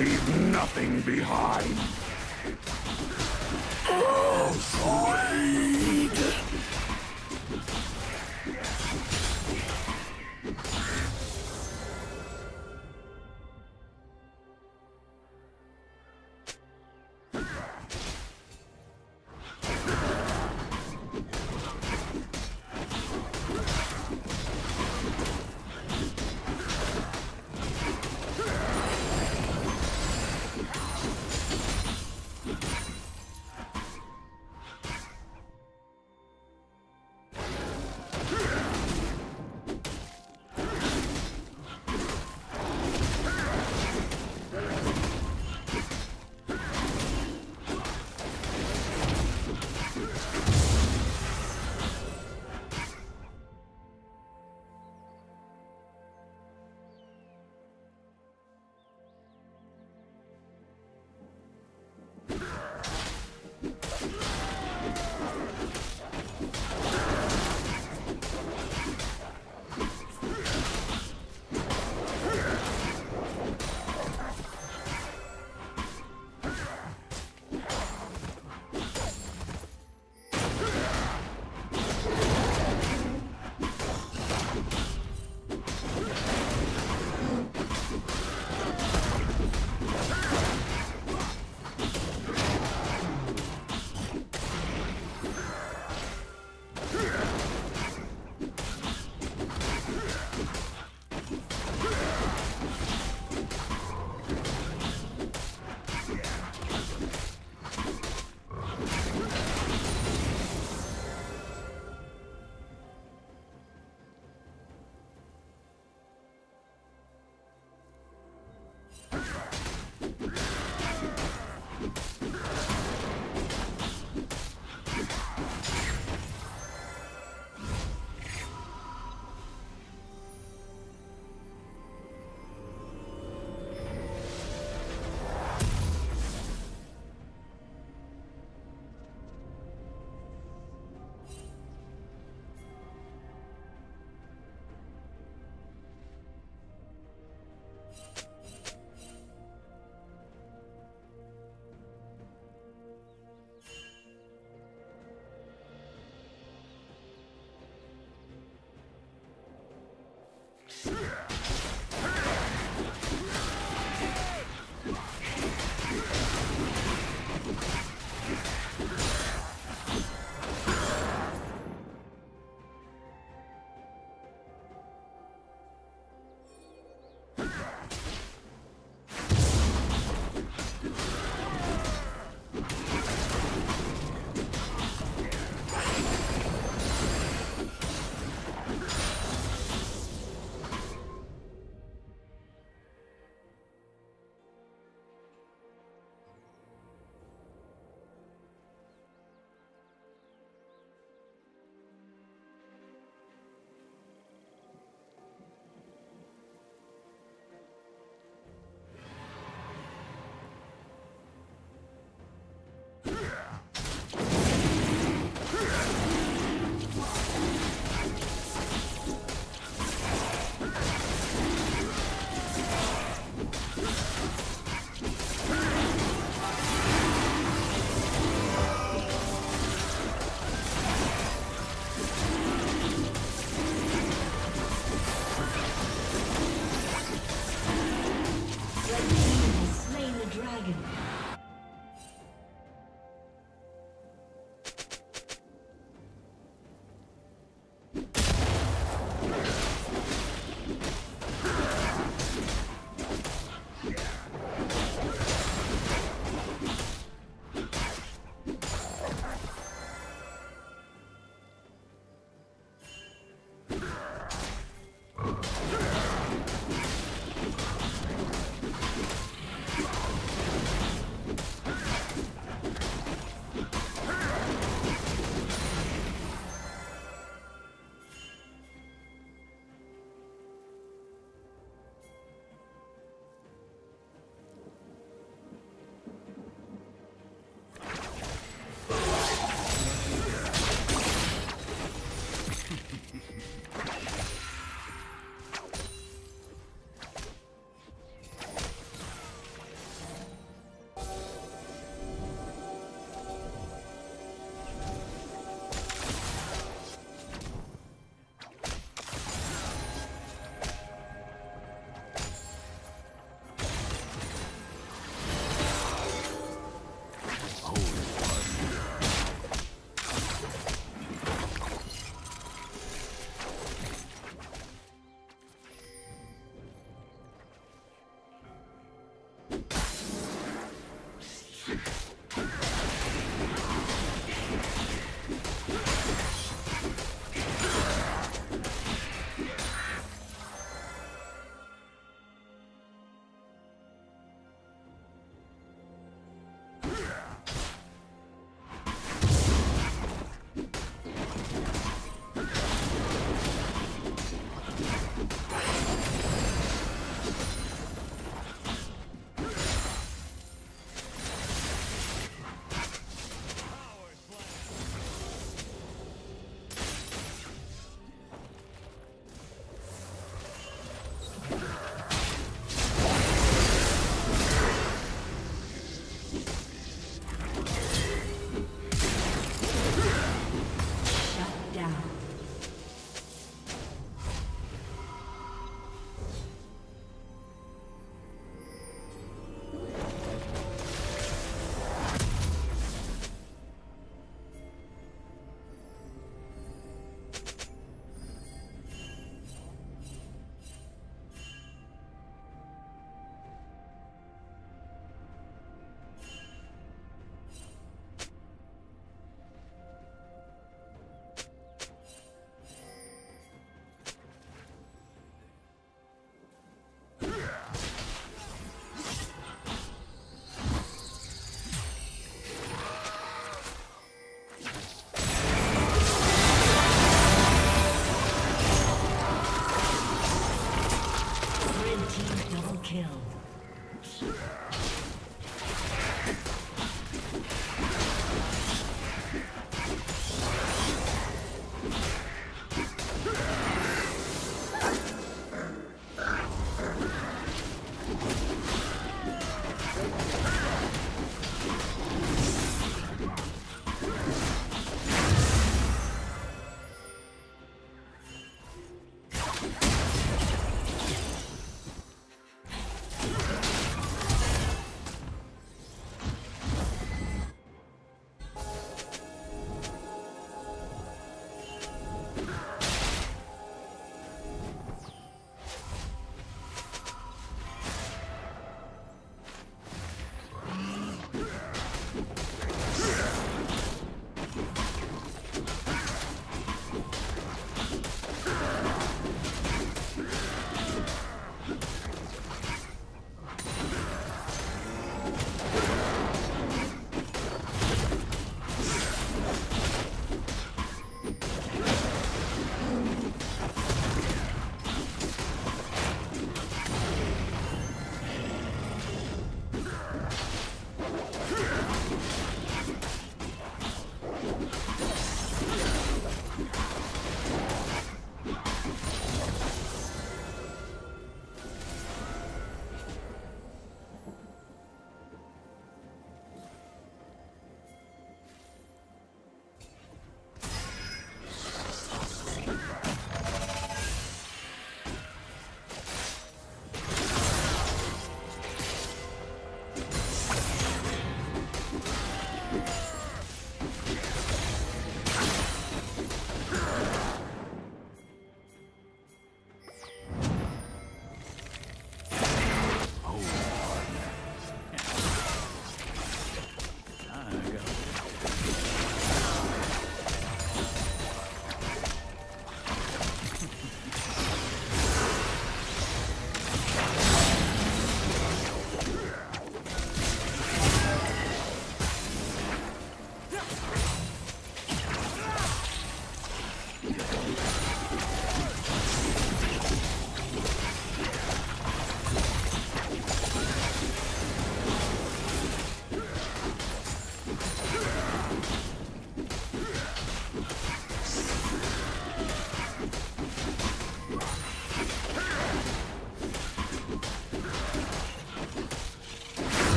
leave nothing behind. Yeah!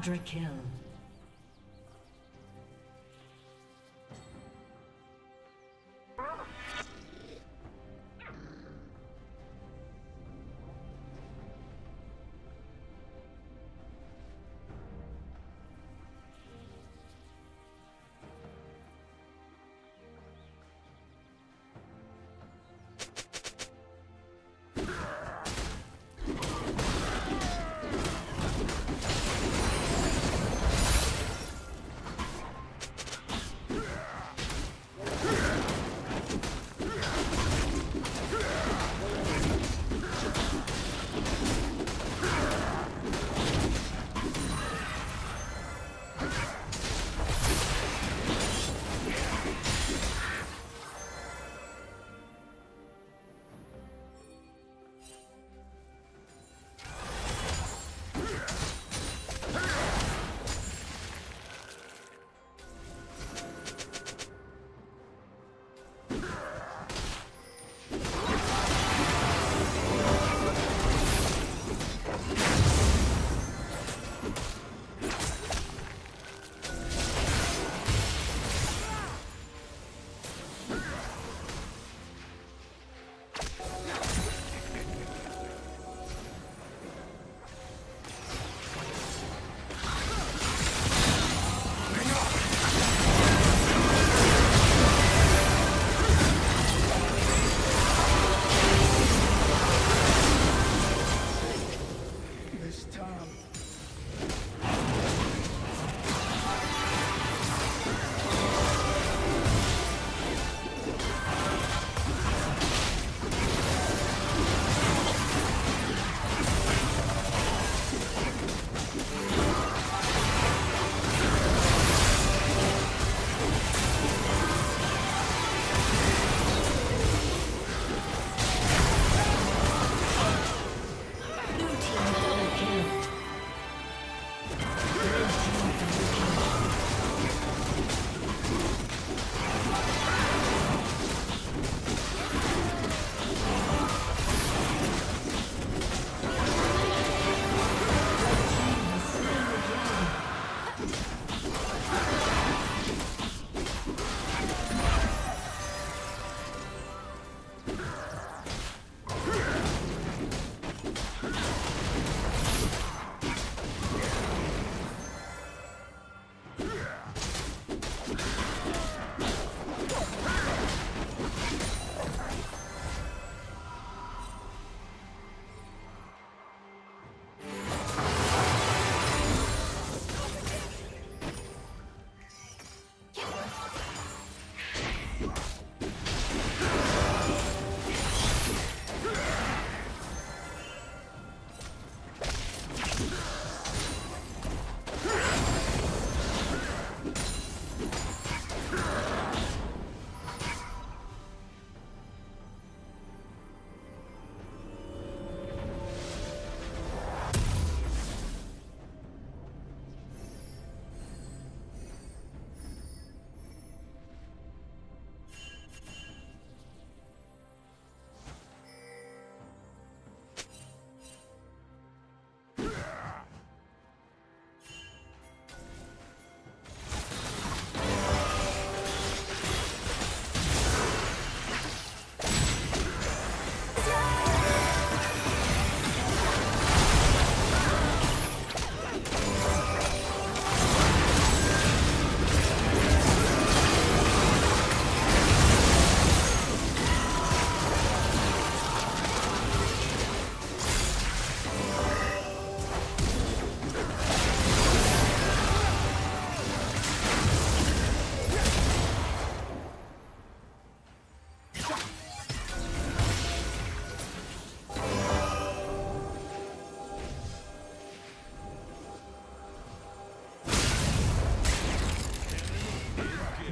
Quadra kill.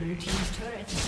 Blue Team's turret